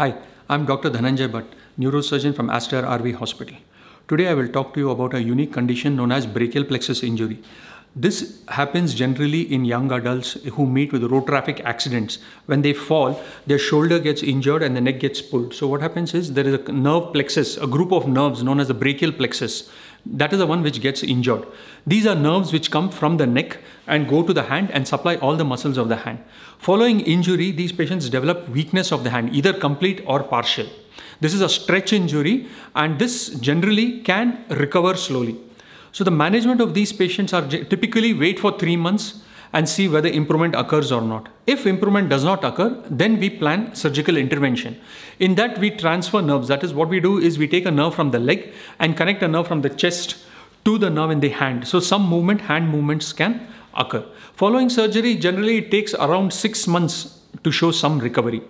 Hi, I'm Dr. Dhananjay Bhat, neurosurgeon from Aster RV Hospital. Today I will talk to you about a unique condition known as brachial plexus injury. This happens generally in young adults who meet with road traffic accidents. When they fall, their shoulder gets injured and the neck gets pulled. So what happens is there is a nerve plexus, a group of nerves known as the brachial plexus. That is the one which gets injured. These are nerves which come from the neck and go to the hand and supply all the muscles of the hand. Following injury, these patients develop weakness of the hand, either complete or partial. This is a stretch injury and this generally can recover slowly. So the management of these patients are typically wait for three months and see whether improvement occurs or not. If improvement does not occur, then we plan surgical intervention. In that we transfer nerves. That is what we do is we take a nerve from the leg and connect a nerve from the chest to the nerve in the hand. So some movement, hand movements can occur. Following surgery, generally it takes around six months to show some recovery.